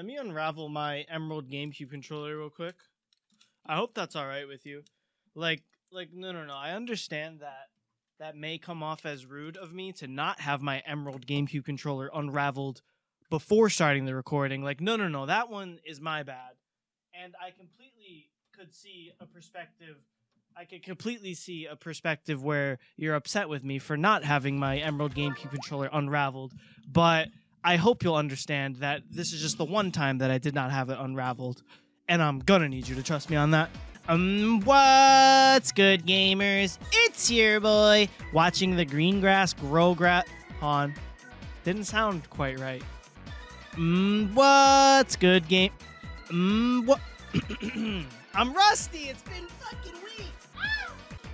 let me unravel my Emerald GameCube controller real quick. I hope that's all right with you. Like, like, no, no, no. I understand that that may come off as rude of me to not have my Emerald GameCube controller unraveled before starting the recording. Like, no, no, no. That one is my bad, and I completely could see a perspective. I could completely see a perspective where you're upset with me for not having my Emerald GameCube controller unraveled, but I hope you'll understand that this is just the one time that I did not have it unraveled, and I'm gonna need you to trust me on that. Um, what's good, gamers? It's your boy watching the green grass grow grass. On, didn't sound quite right. Mm, what's good, game? Mm, what? I'm rusty. It's been fucking weeks.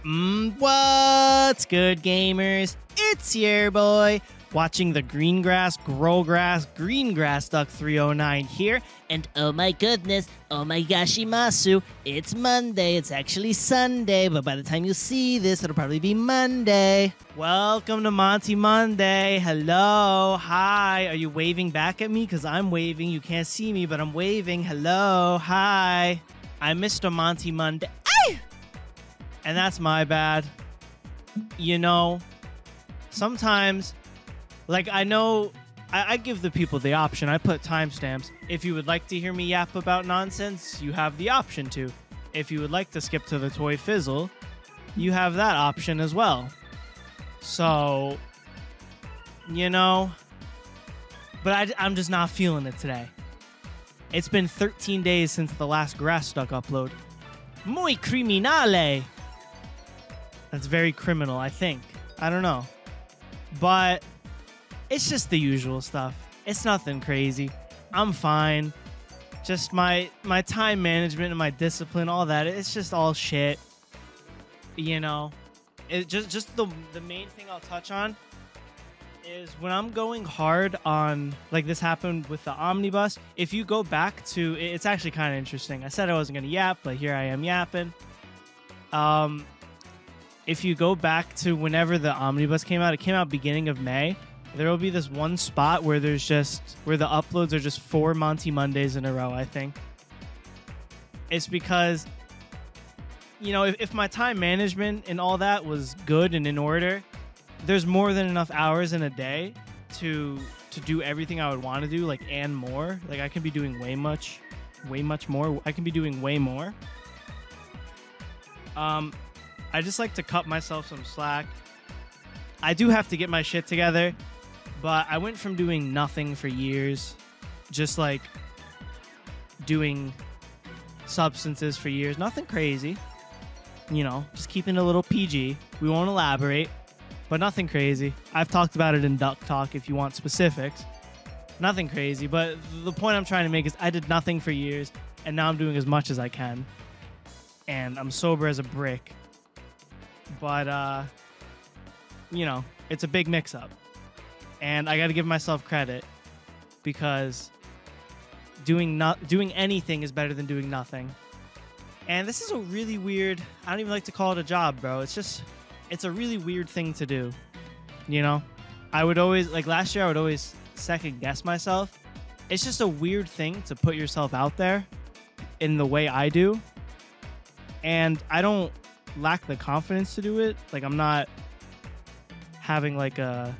Mm, what's good, gamers? It's your boy watching the green grass grow grass green grass duck 309 here. And oh my goodness oh my gashimasu it's monday. It's actually sunday but by the time you see this it'll probably be monday. Welcome to monty monday. Hello. Hi. Are you waving back at me? Because i'm waving. You can't see me but i'm waving. Hello. Hi. I'm mr monty monday. Ay! and that's my bad. You know sometimes like I know I, I give the people the option. I put timestamps. If you would like to hear me yap about nonsense, you have the option to. If you would like to skip to the toy fizzle, you have that option as well. So, you know, but I, I'm just not feeling it today. It's been 13 days since the last grass duck upload. Muy criminale. That's very criminal, I think. I don't know. But it's just the usual stuff. It's nothing crazy. I'm fine. Just my my time management and my discipline, all that. It's just all shit. You know, it just just the the main thing I'll touch on is when I'm going hard on like this happened with the omnibus. If you go back to, it's actually kind of interesting. I said I wasn't gonna yap, but here I am yapping. Um, if you go back to whenever the omnibus came out, it came out beginning of May there will be this one spot where there's just where the uploads are just four Monty Mondays in a row. I think it's because you know if, if my time management and all that was good and in order, there's more than enough hours in a day to to do everything I would want to do, like and more. Like I can be doing way much, way much more. I can be doing way more. Um, I just like to cut myself some slack. I do have to get my shit together but I went from doing nothing for years, just like doing substances for years, nothing crazy. You know, just keeping a little PG. We won't elaborate, but nothing crazy. I've talked about it in Duck Talk if you want specifics. Nothing crazy, but the point I'm trying to make is I did nothing for years, and now I'm doing as much as I can. And I'm sober as a brick. But, uh, you know, it's a big mix up and I got to give myself credit because doing not doing anything is better than doing nothing. And this is a really weird. I don't even like to call it a job, bro. It's just it's a really weird thing to do. You know, I would always like last year. I would always second guess myself. It's just a weird thing to put yourself out there in the way I do, and I don't lack the confidence to do it. Like I'm not having like a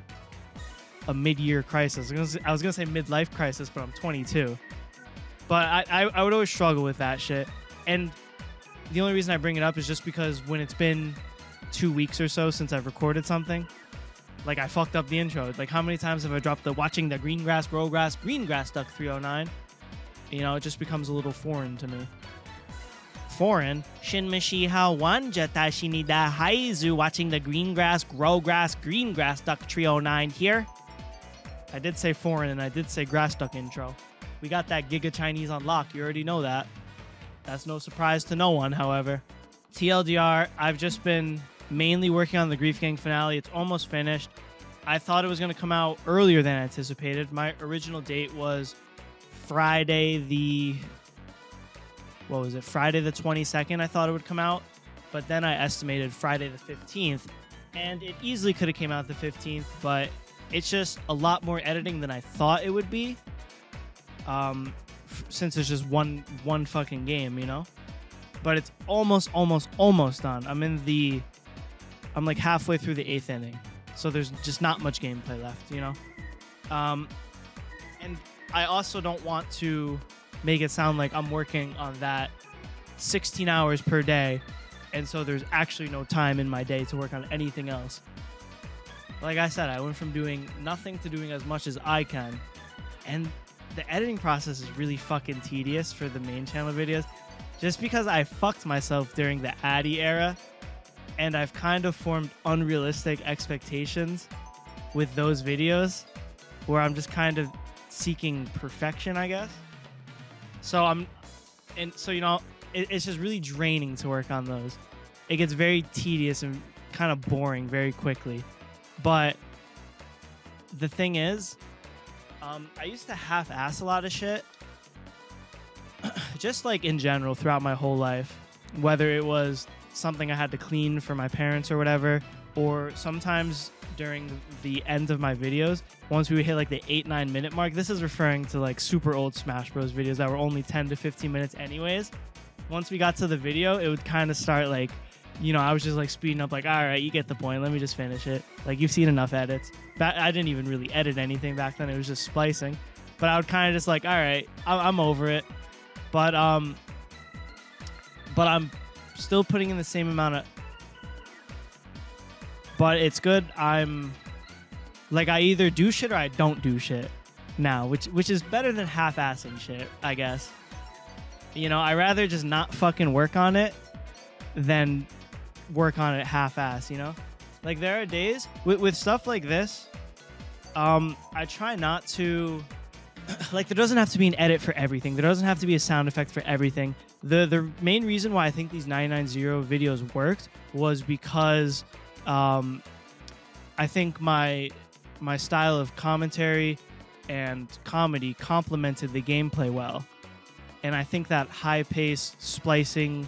a mid-year crisis. I was gonna say, midlife crisis, but I'm 22. But I, I, I would always struggle with that shit. And the only reason I bring it up is just because when it's been two weeks or so since I've recorded something, like I fucked up the intro. Like how many times have I dropped the watching the green grass grow grass green grass duck 309? You know, it just becomes a little foreign to me. Foreign. Shinmishi Hawan Jatashi Nida Haizu watching the green grass grow grass green grass duck 309 here. I did say foreign and I did say grass duck intro. We got that Giga Chinese on lock. You already know that. That's no surprise to no one, however. TLDR, I've just been mainly working on the Grief Gang finale. It's almost finished. I thought it was going to come out earlier than anticipated. My original date was Friday the what was it? Friday the 22nd I thought it would come out, but then I estimated Friday the 15th and it easily could have came out the 15th, but it's just a lot more editing than I thought it would be. Um, f- since it's just one one fucking game, you know. But it's almost, almost, almost done. I'm in the, I'm like halfway through the eighth inning, so there's just not much gameplay left, you know. Um, and I also don't want to make it sound like I'm working on that 16 hours per day, and so there's actually no time in my day to work on anything else. Like I said, I went from doing nothing to doing as much as I can, and the editing process is really fucking tedious for the main channel videos, just because I fucked myself during the Addy era, and I've kind of formed unrealistic expectations with those videos, where I'm just kind of seeking perfection, I guess. So I'm, and so you know, it, it's just really draining to work on those. It gets very tedious and kind of boring very quickly. But the thing is, um, I used to half-ass a lot of shit, just like in general throughout my whole life. Whether it was something I had to clean for my parents or whatever, or sometimes during the end of my videos, once we would hit like the eight nine minute mark. This is referring to like super old Smash Bros. videos that were only 10 to 15 minutes, anyways. Once we got to the video, it would kind of start like, you know, I was just like speeding up, like, all right, you get the point. Let me just finish it. Like, you've seen enough edits. I didn't even really edit anything back then, it was just splicing. But I would kind of just like, all right, I- I'm over it. But, um, but I'm still putting in the same amount of but it's good. I'm like I either do shit or I don't do shit now, which which is better than half-assing shit, I guess. You know, I rather just not fucking work on it than work on it half-ass. You know, like there are days with with stuff like this. Um, I try not to like there doesn't have to be an edit for everything. There doesn't have to be a sound effect for everything. The the main reason why I think these 990 videos worked was because um, I think my my style of commentary and comedy complemented the gameplay well, and I think that high-paced splicing,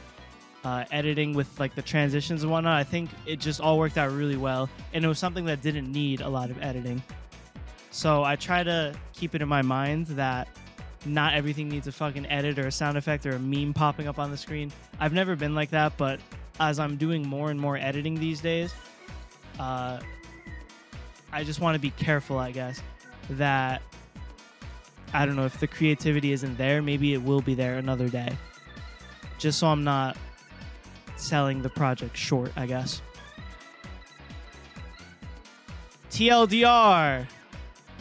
uh, editing with like the transitions and whatnot, I think it just all worked out really well, and it was something that didn't need a lot of editing. So I try to keep it in my mind that not everything needs a fucking edit or a sound effect or a meme popping up on the screen. I've never been like that, but as I'm doing more and more editing these days, uh, I just want to be careful, I guess, that I don't know if the creativity isn't there, maybe it will be there another day. Just so I'm not selling the project short, I guess. TLDR.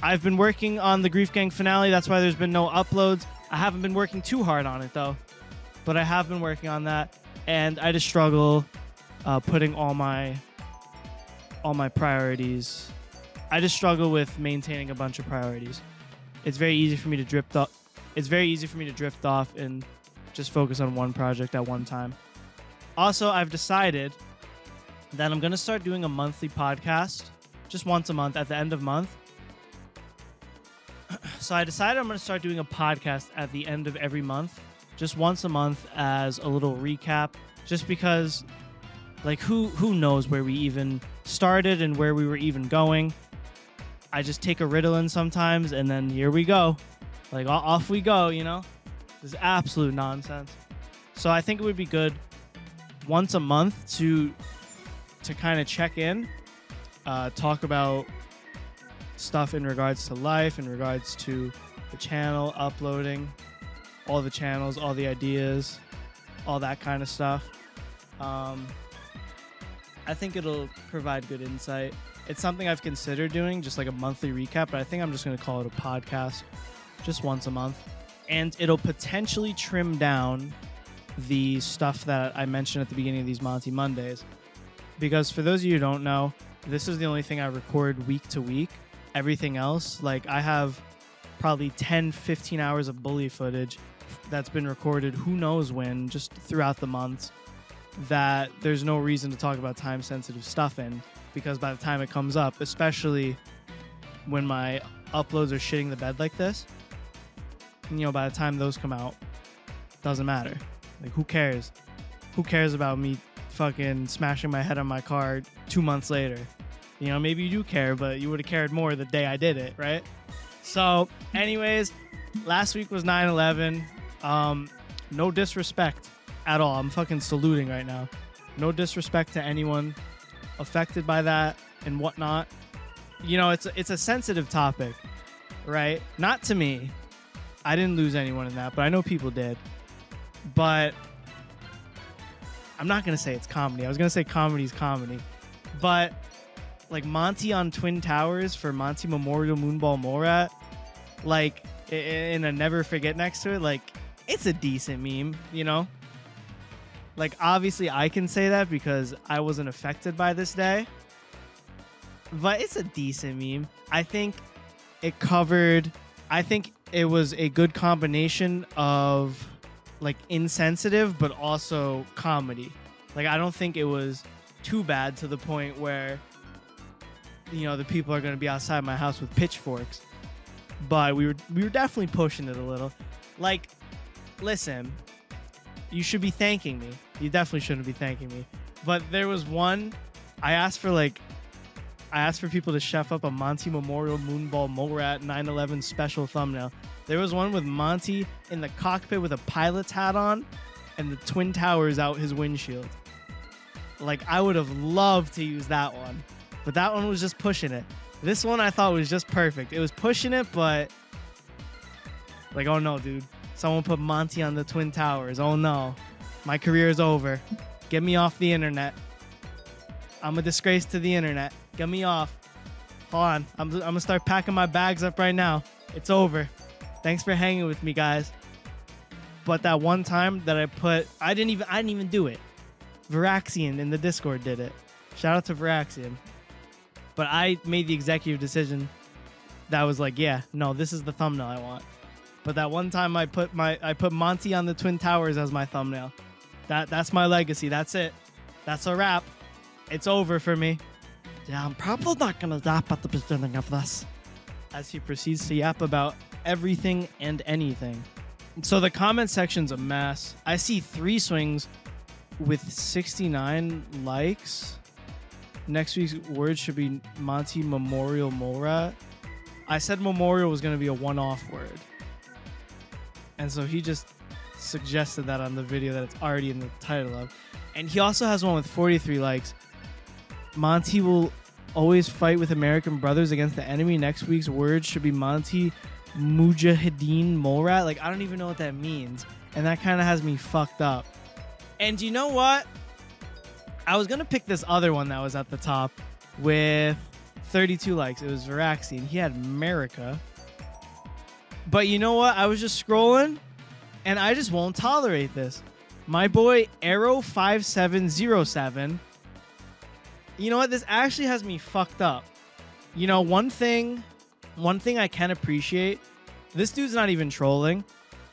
I've been working on the Grief Gang finale. That's why there's been no uploads. I haven't been working too hard on it though, but I have been working on that, and I just struggle uh, putting all my all my priorities. I just struggle with maintaining a bunch of priorities. It's very easy for me to drift off. It's very easy for me to drift off and just focus on one project at one time. Also, I've decided that I'm going to start doing a monthly podcast just once a month at the end of month. so I decided I'm going to start doing a podcast at the end of every month, just once a month as a little recap, just because like who who knows where we even started and where we were even going. I just take a Ritalin sometimes and then here we go. Like off we go, you know? This is absolute nonsense. So I think it would be good once a month to to kind of check in, uh, talk about stuff in regards to life, in regards to the channel, uploading, all the channels, all the ideas, all that kind of stuff. Um, I think it'll provide good insight. It's something I've considered doing, just like a monthly recap, but I think I'm just going to call it a podcast just once a month. And it'll potentially trim down the stuff that I mentioned at the beginning of these Monty Mondays. Because for those of you who don't know, this is the only thing I record week to week. Everything else, like I have probably 10, 15 hours of bully footage that's been recorded who knows when, just throughout the months that there's no reason to talk about time sensitive stuff in because by the time it comes up, especially when my uploads are shitting the bed like this, you know, by the time those come out, doesn't matter. Like, who cares? Who cares about me fucking smashing my head on my car two months later? You know, maybe you do care, but you would have cared more the day I did it, right? So, anyways, last week was 9/11. Um, no disrespect at all. I'm fucking saluting right now. No disrespect to anyone affected by that and whatnot. You know, it's it's a sensitive topic, right? Not to me. I didn't lose anyone in that, but I know people did. But I'm not gonna say it's comedy. I was gonna say comedy's comedy, but like Monty on Twin Towers for Monty Memorial Moonball Morat, like in a never forget next to it, like it's a decent meme, you know. Like obviously I can say that because I wasn't affected by this day, but it's a decent meme. I think it covered. I think it was a good combination of like insensitive but also comedy. Like I don't think it was too bad to the point where you know the people are going to be outside my house with pitchforks. But we were we were definitely pushing it a little. Like listen, you should be thanking me. You definitely shouldn't be thanking me. But there was one I asked for like I asked for people to chef up a Monty Memorial Moonball Morat 911 special thumbnail. There was one with Monty in the cockpit with a pilot's hat on and the Twin Towers out his windshield. Like, I would have loved to use that one, but that one was just pushing it. This one I thought was just perfect. It was pushing it, but like, oh no, dude. Someone put Monty on the Twin Towers. Oh no. My career is over. Get me off the internet. I'm a disgrace to the internet. Get me off. Hold on. I'm, I'm gonna start packing my bags up right now. It's over. Thanks for hanging with me, guys. But that one time that I put, I didn't even, I didn't even do it. Viraxian in the Discord did it. Shout out to Viraxian. But I made the executive decision that was like, yeah, no, this is the thumbnail I want. But that one time I put my, I put Monty on the Twin Towers as my thumbnail. That, that's my legacy. That's it. That's a wrap. It's over for me. Yeah, I'm probably not gonna yap at the beginning of this. As he proceeds to yap about everything and anything. So the comment section's a mess. I see three swings with 69 likes. Next week's word should be Monty Memorial Morat. I said memorial was gonna be a one-off word. And so he just suggested that on the video that it's already in the title of. And he also has one with 43 likes. Monty will always fight with American brothers against the enemy. Next week's word should be Monty Mujahideen Morat. Like, I don't even know what that means. And that kind of has me fucked up. And you know what? I was going to pick this other one that was at the top with 32 likes. It was Viraxian. He had America. But you know what? I was just scrolling and I just won't tolerate this. My boy Arrow5707 you know what this actually has me fucked up you know one thing one thing i can appreciate this dude's not even trolling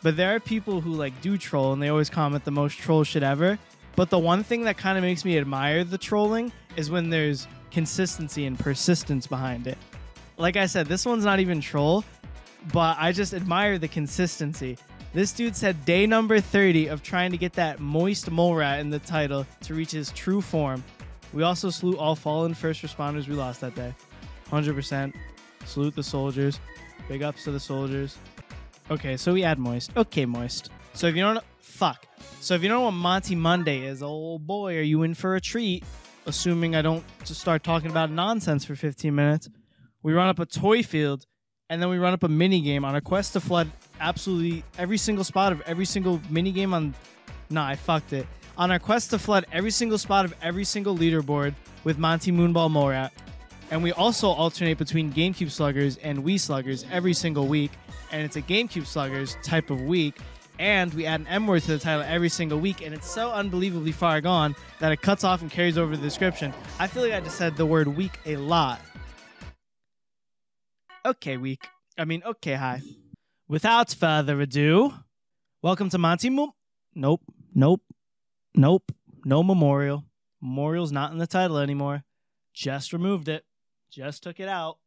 but there are people who like do troll and they always comment the most troll shit ever but the one thing that kind of makes me admire the trolling is when there's consistency and persistence behind it like i said this one's not even troll but i just admire the consistency this dude said day number 30 of trying to get that moist mole rat in the title to reach his true form we also salute all fallen first responders we lost that day. 100%. Salute the soldiers. Big ups to the soldiers. Okay, so we add moist. Okay, moist. So if you don't fuck. So if you don't know what Monty Monday is, oh boy, are you in for a treat? Assuming I don't just start talking about nonsense for 15 minutes. We run up a toy field, and then we run up a mini game on a quest to flood absolutely every single spot of every single mini game on. Nah, I fucked it on our quest to flood every single spot of every single leaderboard with Monty Moonball Morat. And we also alternate between GameCube Sluggers and Wii Sluggers every single week. And it's a GameCube Sluggers type of week. And we add an M word to the title every single week. And it's so unbelievably far gone that it cuts off and carries over the description. I feel like I just said the word week a lot. Okay, week. I mean, okay, hi. Without further ado, welcome to Monty Moon. Nope, nope, Nope. No memorial. Memorial's not in the title anymore. Just removed it. Just took it out.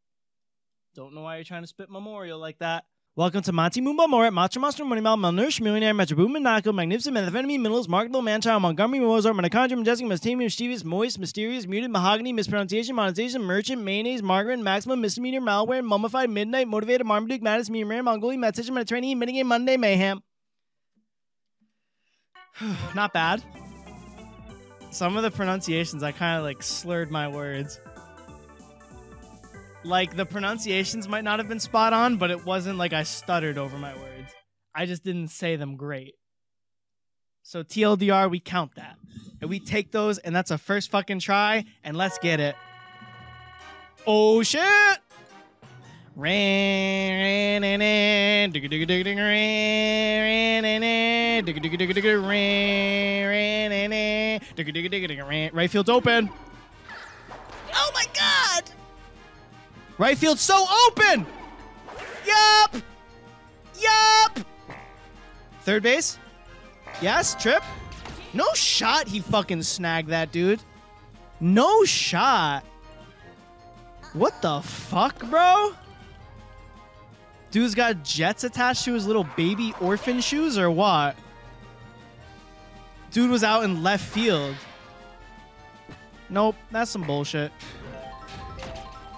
Don't know why you're trying to spit memorial like that. Welcome to Monty Moonball Morat, Macho Monster Money Mal, Malnourished Millionaire, Metro Boomin Maniacal, Magnificent Methamphetamine Minimalist, Marketable Manchild, Montgomery Mozart, Mitochondria, Majestic, Mesopotamian, Mischievous, Moist, Mysterious, Muted, Mahogany, Mispronunciation, Monetization, Merchant, Mayonnaise, Margarine, Maximum, Misdemeanor, Malware, Mummified, Midnight, Motivated, Marmaduke, Madness, Medium Rare, Mongolian, Meditation, Mediterranean, Minigame, Monday, Mayhem. Not bad. Some of the pronunciations, I kind of like slurred my words. Like the pronunciations might not have been spot on, but it wasn't like I stuttered over my words. I just didn't say them great. So TLDR, we count that. And we take those, and that's a first fucking try, and let's get it. Oh shit! Right field's open. Oh my! Right field so open! Yup! Yup! Third base? Yes, trip? No shot he fucking snagged that dude. No shot. What the fuck, bro? Dude's got jets attached to his little baby orphan shoes or what? Dude was out in left field. Nope, that's some bullshit.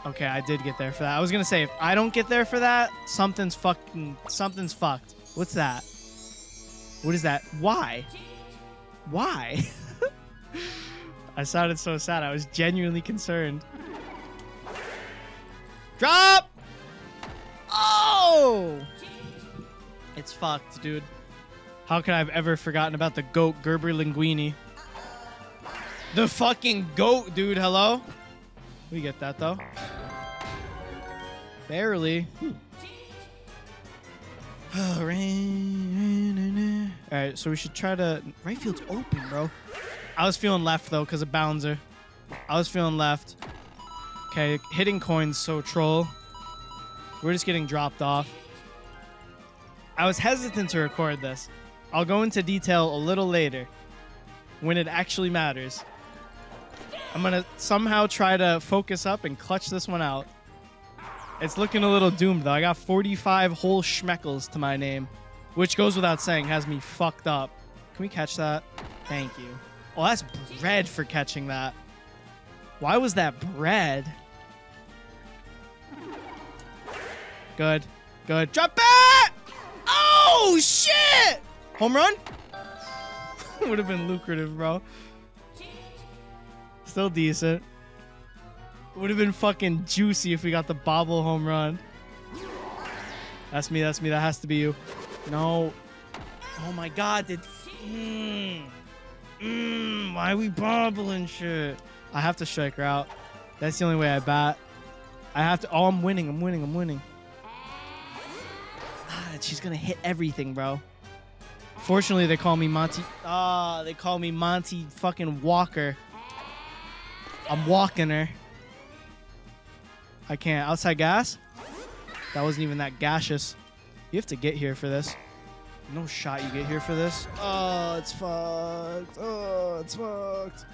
Okay, I did get there for that. I was gonna say if I don't get there for that, something's fucking something's fucked. What's that? What is that? Why? Why? I sounded so sad. I was genuinely concerned. Drop! Oh! It's fucked, dude. How could I have ever forgotten about the goat Gerber Linguini? The fucking goat, dude. Hello? We get that, though. Barely. All right, so we should try to... Right field's open, bro. I was feeling left, though, because of Bouncer. I was feeling left. Okay, hitting coins so troll. We're just getting dropped off. I was hesitant to record this. I'll go into detail a little later when it actually matters. I'm going to somehow try to focus up and clutch this one out. It's looking a little doomed, though. I got 45 whole schmeckles to my name, which goes without saying has me fucked up. Can we catch that? Thank you. Oh, that's bread for catching that. Why was that bread? Good. Good. Drop it! Oh, shit! Home run? Would have been lucrative, bro. Still decent. Would have been fucking juicy if we got the bobble home run. That's me, that's me. That has to be you. No. Oh my god, did... Mmm. Mmm. Why are we bobbling shit? I have to strike her out. That's the only way I bat. I have to... Oh, I'm winning. I'm winning. I'm winning. Ah, she's gonna hit everything, bro. Fortunately, they call me Monty... Ah, they call me Monty fucking Walker. I'm walking her. I can't. Outside gas? That wasn't even that gaseous. You have to get here for this. No shot you get here for this. Oh, it's fucked. Oh, it's fucked.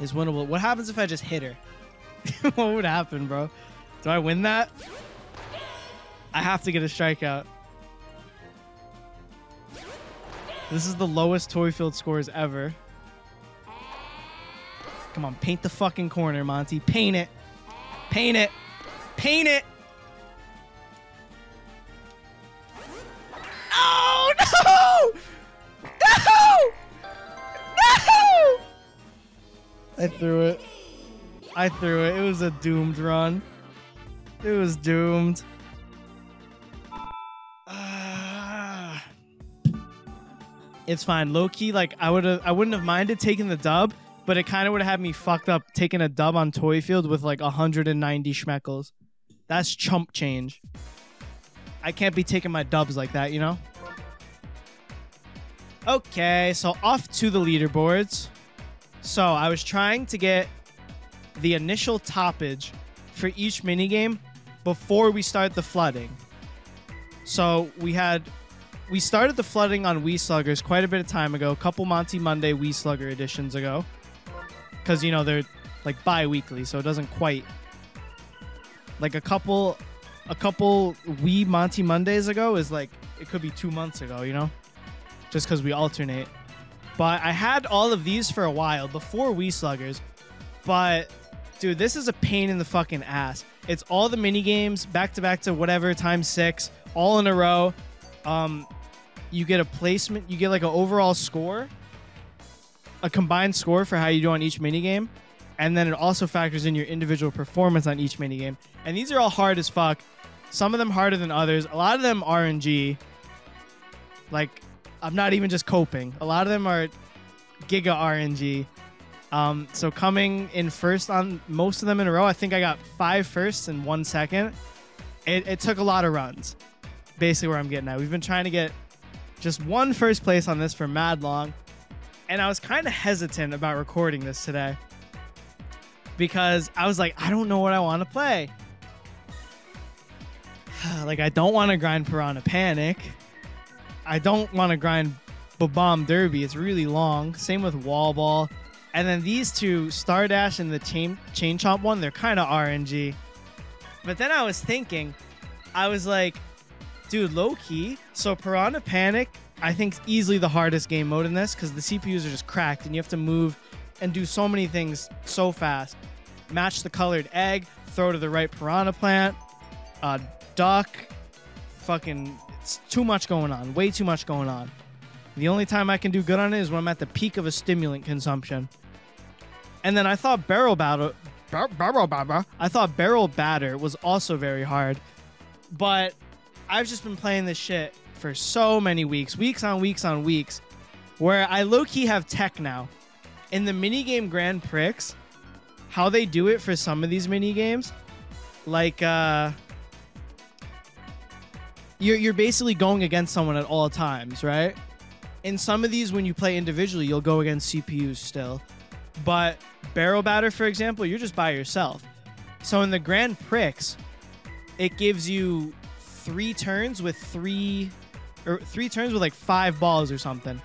It's winnable. What happens if I just hit her? what would happen, bro? Do I win that? I have to get a strikeout. This is the lowest toy field scores ever. Come on, paint the fucking corner, Monty. Paint it. Paint it. Paint it. Oh, no! No! No! I threw it. I threw it. It was a doomed run. It was doomed. Ah. it's fine. Low key, like I would have, I wouldn't have minded taking the dub, but it kind of would have me fucked up taking a dub on Toy Field with like 190 schmeckles. That's chump change. I can't be taking my dubs like that, you know? Okay, so off to the leaderboards. So I was trying to get the initial toppage for each minigame before we start the flooding. So we had we started the flooding on Wii Sluggers quite a bit of time ago, a couple Monty Monday Wii Slugger editions ago. Cause you know they're like bi-weekly, so it doesn't quite like a couple a couple Wii Monty Mondays ago is like it could be two months ago, you know, just because we alternate. But I had all of these for a while before Wii Sluggers. But dude, this is a pain in the fucking ass. It's all the mini games back to back to whatever times six, all in a row. Um, you get a placement, you get like an overall score, a combined score for how you do on each mini game, and then it also factors in your individual performance on each mini game. And these are all hard as fuck. Some of them harder than others. A lot of them RNG. Like, I'm not even just coping. A lot of them are giga RNG. Um, so coming in first on most of them in a row, I think I got five firsts and one second. It, it took a lot of runs. Basically, where I'm getting at. We've been trying to get just one first place on this for mad long, and I was kind of hesitant about recording this today because I was like, I don't know what I want to play. like, I don't want to grind Piranha Panic. I don't want to grind Bomb Derby. It's really long. Same with Wall Ball. And then these two, Star Dash and the Chain Chain Chomp one, they're kind of RNG. But then I was thinking, I was like, dude, low key. So Piranha Panic, I think easily the hardest game mode in this because the CPUs are just cracked and you have to move and do so many things so fast. Match the colored egg, throw to the right piranha plant, uh, duck, fucking, it's too much going on. Way too much going on. The only time I can do good on it is when I'm at the peak of a stimulant consumption. And then I thought barrel battle, bar- barrel batter. I thought barrel batter was also very hard, but I've just been playing this shit for so many weeks, weeks on weeks on weeks, where I low key have tech now. In the minigame Grand Prix, how they do it for some of these mini games, like uh, you're you're basically going against someone at all times, right? In some of these, when you play individually, you'll go against CPUs still. But Barrel Batter, for example, you're just by yourself. So in the Grand Prix, it gives you three turns with three or three turns with like five balls or something.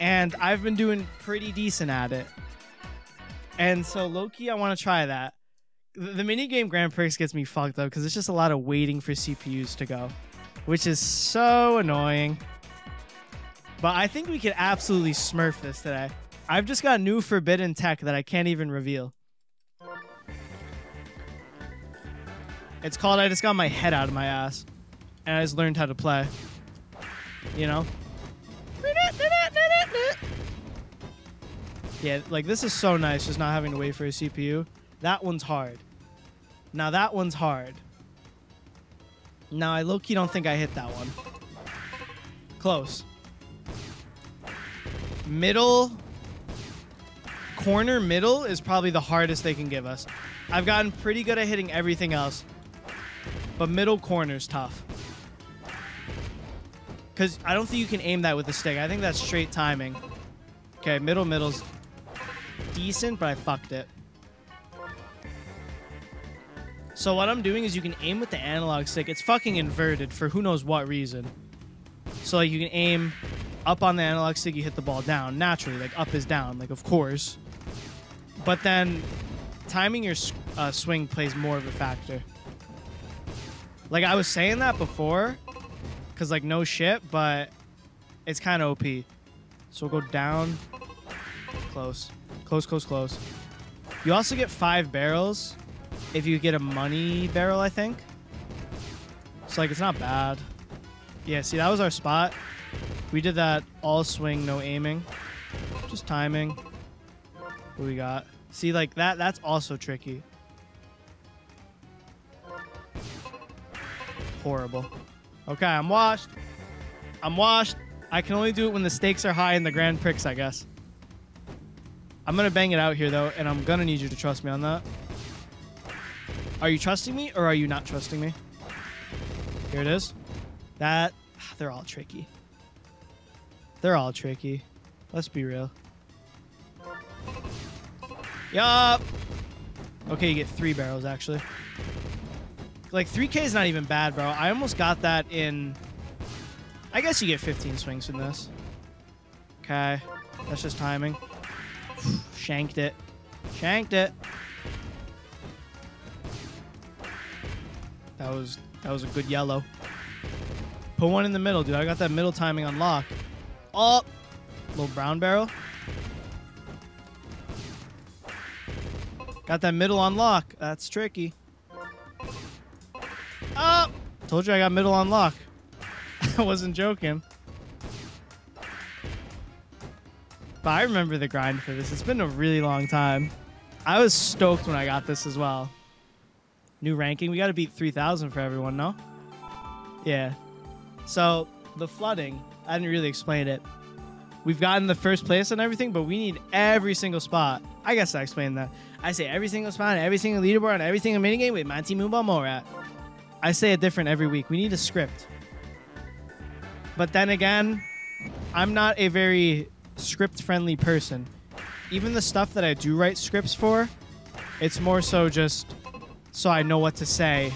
And I've been doing pretty decent at it. And so low key, I want to try that. The, the mini game Grand Prix gets me fucked up because it's just a lot of waiting for CPUs to go, which is so annoying. But I think we could absolutely smurf this today. I've just got new forbidden tech that I can't even reveal. It's called I just got my head out of my ass. And I just learned how to play. You know? Yeah, like this is so nice just not having to wait for a CPU. That one's hard. Now that one's hard. Now I low-key don't think I hit that one. Close. Middle corner middle is probably the hardest they can give us. I've gotten pretty good at hitting everything else. But middle corner's tough. Because I don't think you can aim that with the stick. I think that's straight timing. Okay, middle middle's decent, but I fucked it. So what I'm doing is you can aim with the analog stick. It's fucking inverted for who knows what reason. So like you can aim up on the analog stick, you hit the ball down naturally. Like up is down, like of course. But then timing your uh, swing plays more of a factor. Like I was saying that before, cause like no shit, but it's kind of OP. So we'll go down, close, close, close, close. You also get five barrels if you get a money barrel, I think. So like it's not bad. Yeah, see that was our spot. We did that all swing, no aiming, just timing. What we got? See like that? That's also tricky. horrible. Okay, I'm washed. I'm washed. I can only do it when the stakes are high in the Grand Prix, I guess. I'm going to bang it out here, though, and I'm going to need you to trust me on that. Are you trusting me, or are you not trusting me? Here it is. That... They're all tricky. They're all tricky. Let's be real. Yup. Okay, you get three barrels, actually. Like 3K is not even bad, bro. I almost got that in. I guess you get 15 swings from this. Okay, that's just timing. Shanked it. Shanked it. That was that was a good yellow. Put one in the middle, dude. I got that middle timing on lock. Oh, little brown barrel. Got that middle on lock. That's tricky. Oh, told you I got middle on lock. I wasn't joking. But I remember the grind for this. It's been a really long time. I was stoked when I got this as well. New ranking. We got to beat 3,000 for everyone, no? Yeah. So, the flooding, I didn't really explain it. We've gotten the first place and everything, but we need every single spot. I guess I explained that. I say every single spot, every single leaderboard, and every single minigame with Monty Moonball Morat. I say it different every week. We need a script. But then again, I'm not a very script friendly person. Even the stuff that I do write scripts for, it's more so just so I know what to say,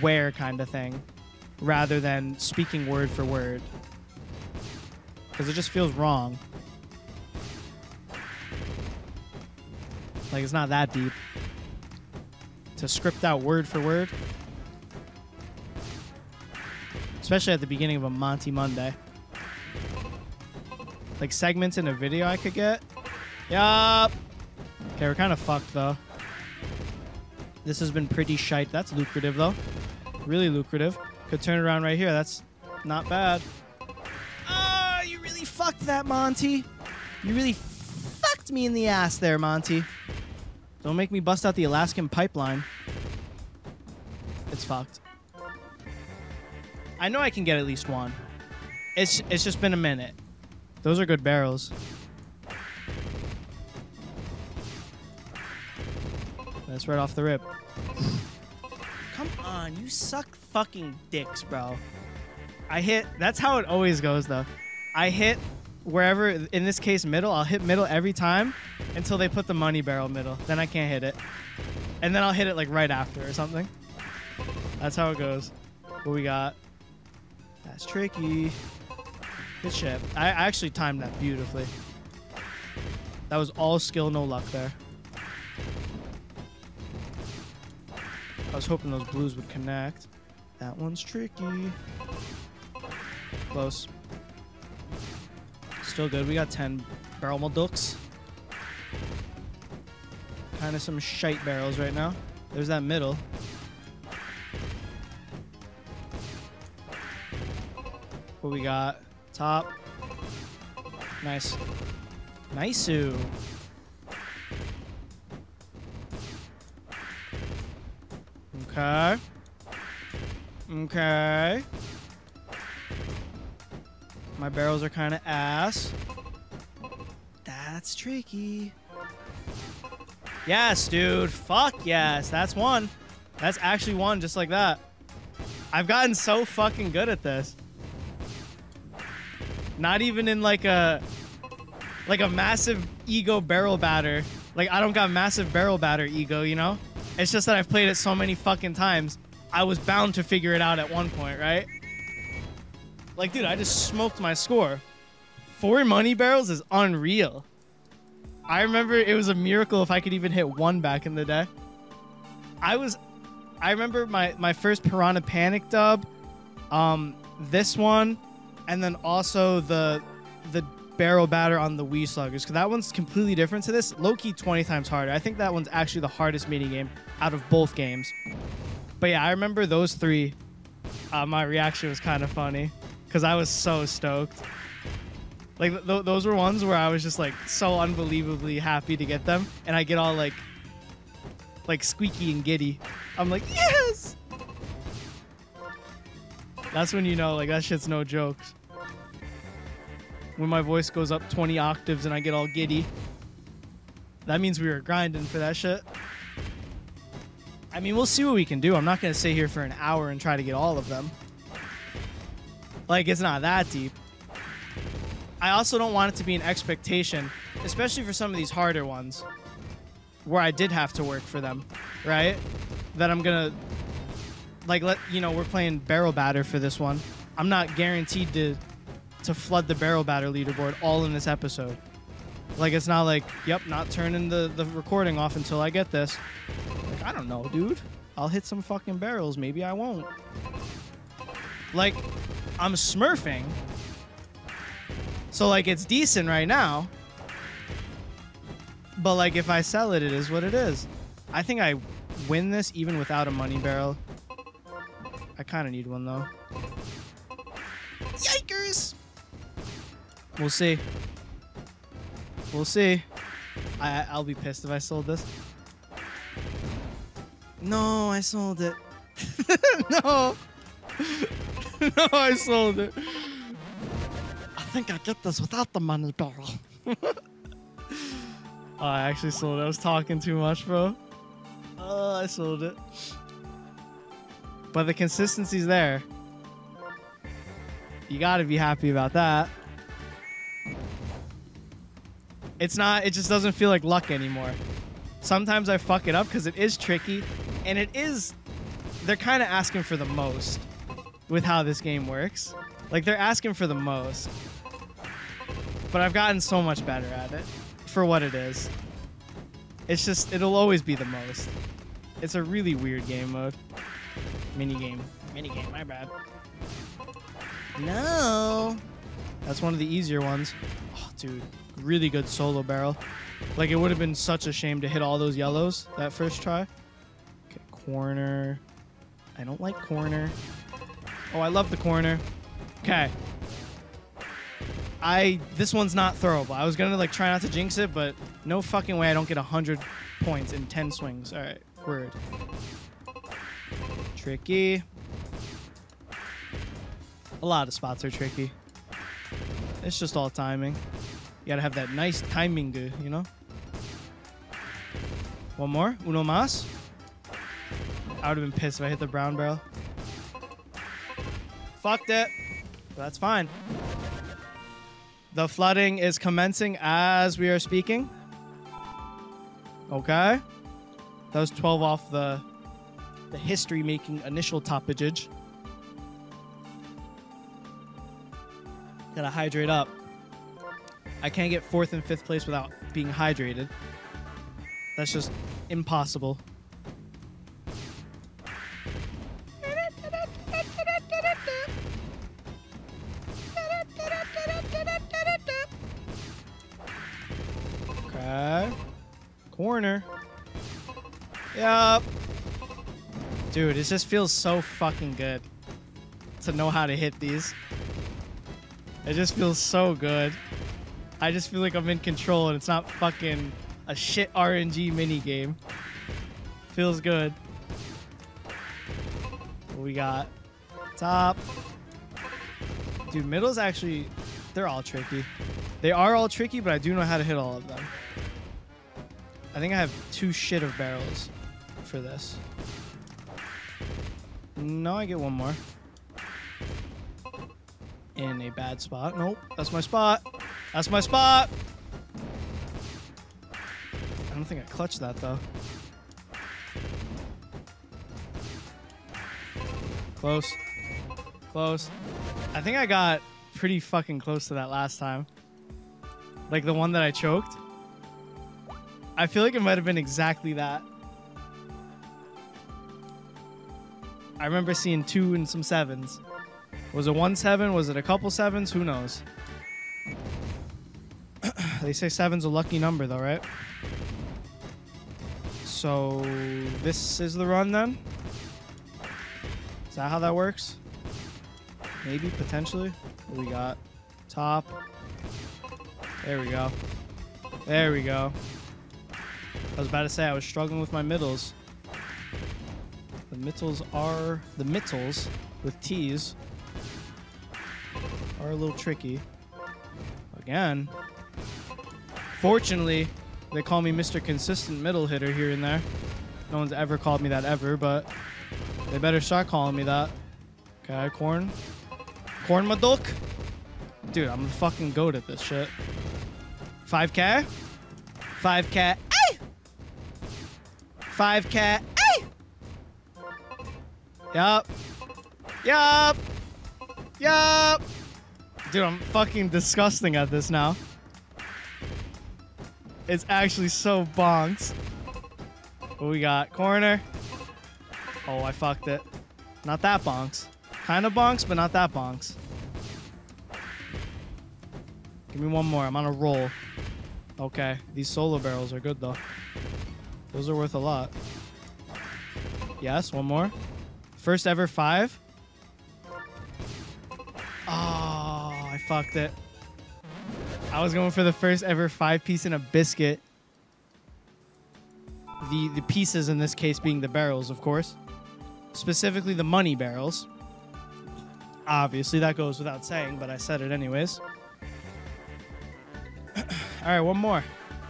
where kind of thing, rather than speaking word for word. Because it just feels wrong. Like, it's not that deep. To script out word for word. Especially at the beginning of a Monty Monday. Like segments in a video I could get. Yup. Okay, we're kind of fucked though. This has been pretty shite. That's lucrative though. Really lucrative. Could turn around right here. That's not bad. Oh, you really fucked that, Monty. You really fucked me in the ass there, Monty. Don't make me bust out the Alaskan pipeline. It's fucked. I know I can get at least one. It's it's just been a minute. Those are good barrels. That's right off the rip. Come on, you suck fucking dicks, bro. I hit. That's how it always goes, though. I hit wherever, in this case, middle. I'll hit middle every time until they put the money barrel middle. Then I can't hit it. And then I'll hit it like right after or something. That's how it goes. What we got? That's tricky. Good shit. I actually timed that beautifully. That was all skill, no luck there. I was hoping those blues would connect. That one's tricky. Close. Still good. We got 10 barrel ducks. Kind of some shite barrels right now. There's that middle. What we got? Top. Nice. Nice. Okay. Okay. My barrels are kind of ass. That's tricky. Yes, dude. Fuck yes. That's one. That's actually one just like that. I've gotten so fucking good at this. Not even in like a like a massive ego barrel batter. Like I don't got massive barrel batter ego, you know? It's just that I've played it so many fucking times. I was bound to figure it out at one point, right? Like, dude, I just smoked my score. Four money barrels is unreal. I remember it was a miracle if I could even hit one back in the day. I was, I remember my my first Piranha Panic dub, um, this one, and then also the the barrel batter on the Wii Sluggers because that one's completely different to this. Low key 20 times harder. I think that one's actually the hardest mini game out of both games. But yeah, I remember those three. Uh, my reaction was kind of funny because I was so stoked. Like th those were ones where I was just like so unbelievably happy to get them, and I get all like, like squeaky and giddy. I'm like, yes. That's when you know like that shit's no jokes when my voice goes up 20 octaves and I get all giddy. That means we were grinding for that shit. I mean, we'll see what we can do. I'm not going to sit here for an hour and try to get all of them. Like, it's not that deep. I also don't want it to be an expectation, especially for some of these harder ones, where I did have to work for them, right? That I'm going to, like, let, you know, we're playing barrel batter for this one. I'm not guaranteed to to flood the barrel batter leaderboard all in this episode. Like it's not like, yep, not turning the, the recording off until I get this. Like I don't know, dude. I'll hit some fucking barrels. Maybe I won't. Like, I'm smurfing. So, like, it's decent right now. But, like, if I sell it, it is what it is. I think I win this even without a money barrel. I kind of need one, though. Yikers! We'll see. We'll see. I, I'll be pissed if I sold this. No, I sold it. no. no, I sold it. I think I get this without the money barrel. oh, I actually sold it. I was talking too much, bro. Oh, I sold it. But the consistency's there. You gotta be happy about that. It's not, it just doesn't feel like luck anymore. Sometimes I fuck it up because it is tricky and it is, they're kind of asking for the most with how this game works. Like they're asking for the most. But I've gotten so much better at it for what it is. It's just, it'll always be the most. It's a really weird game mode. Mini game. Mini game, my bad. No. That's one of the easier ones. Oh, dude. Really good solo barrel. Like, it would have been such a shame to hit all those yellows that first try. Okay, corner. I don't like corner. Oh, I love the corner. Okay. I this one's not throwable. I was gonna like try not to jinx it, but no fucking way I don't get hundred points in ten swings. All right, word. Tricky. A lot of spots are tricky. It's just all timing. You gotta have that nice timing, you know? One more. Uno más. I would have been pissed if I hit the brown barrel. Fucked it. That's fine. The flooding is commencing as we are speaking. Okay. That was 12 off the the history making initial toppage. Gotta hydrate up. I can't get fourth and fifth place without being hydrated. That's just impossible. Okay. Corner. Yep. Dude, it just feels so fucking good to know how to hit these. It just feels so good. I just feel like I'm in control and it's not fucking a shit RNG mini game. Feels good. What we got? Top. Dude, middle's actually, they're all tricky. They are all tricky, but I do know how to hit all of them. I think I have two shit of barrels for this. No, I get one more. In a bad spot. Nope, that's my spot. That's my spot. I don't think I clutched that though. Close. Close. I think I got pretty fucking close to that last time. Like the one that I choked. I feel like it might have been exactly that. I remember seeing two and some sevens. Was it one seven? Was it a couple sevens? Who knows? they say seven's a lucky number, though, right? So this is the run then? Is that how that works? Maybe, potentially. What we got? Top. There we go. There we go. I was about to say I was struggling with my middles. The middles are the middles with T's are a little tricky. Again. Fortunately, they call me Mr. Consistent Middle Hitter here and there. No one's ever called me that ever, but they better start calling me that. Okay, corn. Corn Madok? Dude, I'm a fucking goat at this shit. 5k? 5k. Hey! 5k. Yup. Yup. Yup. Dude, I'm fucking disgusting at this now. It's actually so bonks. What we got? Corner. Oh, I fucked it. Not that bonks. Kind of bonks, but not that bonks. Give me one more. I'm on a roll. Okay. These solo barrels are good, though. Those are worth a lot. Yes, one more. First ever five. Oh, I fucked it. I was going for the first ever five piece in a biscuit. The the pieces in this case being the barrels, of course. Specifically the money barrels. Obviously, that goes without saying, but I said it anyways. All right, one more.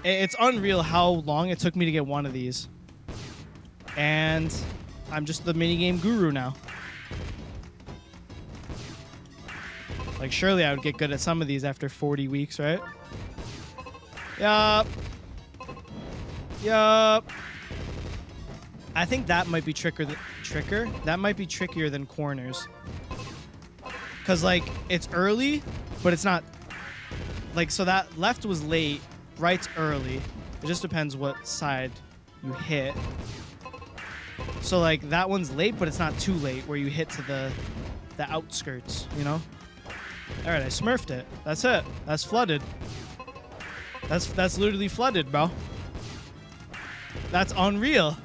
It's unreal how long it took me to get one of these. And I'm just the minigame guru now. Like, surely I would get good at some of these after 40 weeks, right? Yup. Yup. I think that might be tricker. Th- tricker? That might be trickier than corners. Cause like it's early, but it's not. Like so that left was late, right's early. It just depends what side you hit. So like that one's late, but it's not too late where you hit to the the outskirts, you know? Alright, I smurfed it. That's it. That's flooded. That's that's literally flooded, bro. That's unreal.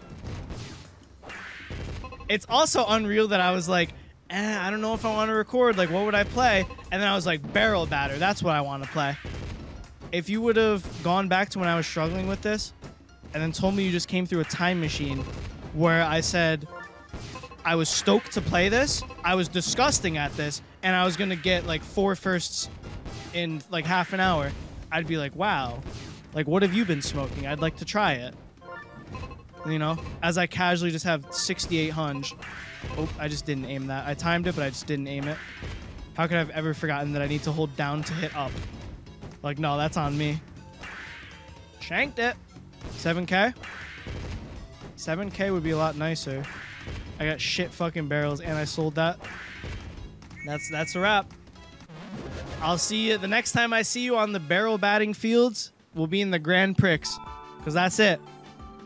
It's also unreal that I was like, eh, I don't know if I want to record. Like, what would I play? And then I was like, barrel batter. That's what I want to play. If you would have gone back to when I was struggling with this and then told me you just came through a time machine where I said I was stoked to play this, I was disgusting at this, and I was to get like four firsts in like half an hour, I'd be like, wow, like, what have you been smoking? I'd like to try it. You know, as I casually just have 68 hunch. Oh, I just didn't aim that. I timed it, but I just didn't aim it. How could I have ever forgotten that I need to hold down to hit up? Like, no, that's on me. Shanked it. 7k? 7k would be a lot nicer. I got shit fucking barrels and I sold that. That's that's a wrap. I'll see you the next time I see you on the barrel batting fields. We'll be in the Grand Prix. Cause that's it.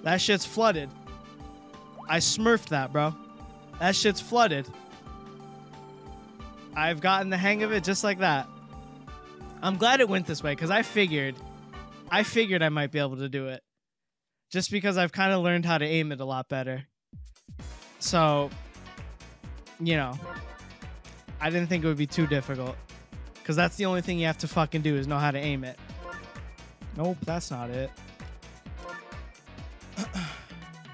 That shit's flooded. I smurfed that, bro. That shit's flooded. I've gotten the hang of it just like that. I'm glad it went this way because I figured, I figured I might be able to do it, just because I've kind of learned how to aim it a lot better. So, you know, I didn't think it would be too difficult, because that's the only thing you have to fucking do is know how to aim it. Nope, that's not it.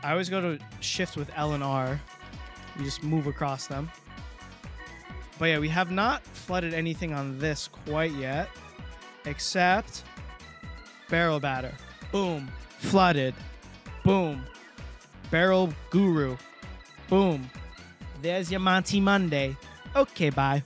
I always go to shift with L and R. You just move across them. But yeah, we have not flooded anything on this quite yet, except barrel batter. Boom, flooded. Boom, barrel guru. Boom. There's your Monty Monday. Okay, bye.